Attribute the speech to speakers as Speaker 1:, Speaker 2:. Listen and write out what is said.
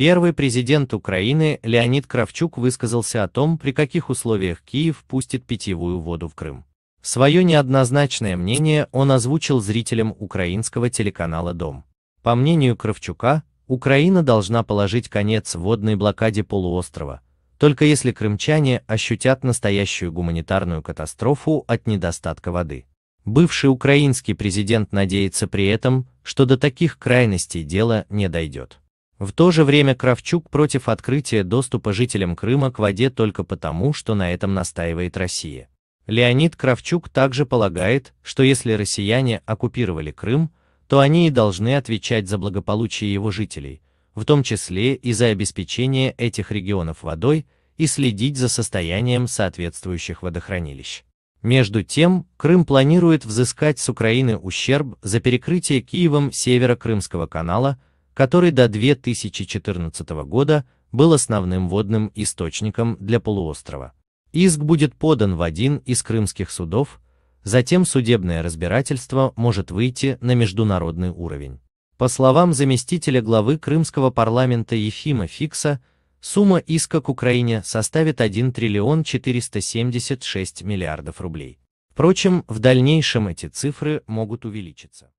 Speaker 1: Первый президент Украины Леонид Кравчук высказался о том, при каких условиях Киев пустит питьевую воду в Крым. Свое неоднозначное мнение он озвучил зрителям украинского телеканала «Дом». По мнению Кравчука, Украина должна положить конец водной блокаде полуострова, только если крымчане ощутят настоящую гуманитарную катастрофу от недостатка воды. Бывший украинский президент надеется при этом, что до таких крайностей дело не дойдет. В то же время Кравчук против открытия доступа жителям Крыма к воде только потому, что на этом настаивает Россия. Леонид Кравчук также полагает, что если россияне оккупировали Крым, то они и должны отвечать за благополучие его жителей, в том числе и за обеспечение этих регионов водой и следить за состоянием соответствующих водохранилищ. Между тем, Крым планирует взыскать с Украины ущерб за перекрытие Киевом Северо-Крымского канала который до 2014 года был основным водным источником для полуострова. Иск будет подан в один из крымских судов, затем судебное разбирательство может выйти на международный уровень. По словам заместителя главы крымского парламента Ефима Фикса, сумма иска к Украине составит 1 триллион 476 миллиардов рублей. Впрочем, в дальнейшем эти цифры могут увеличиться.